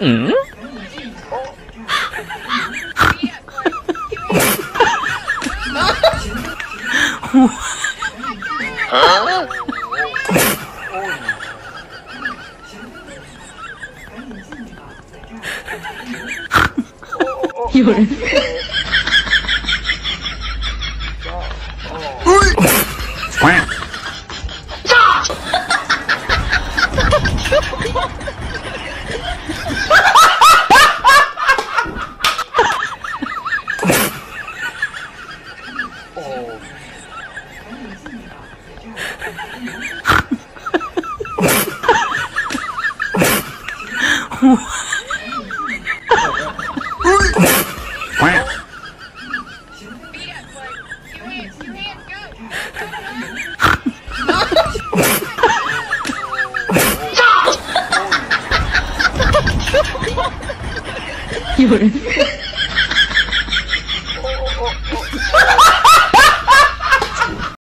嗯？有人。有人。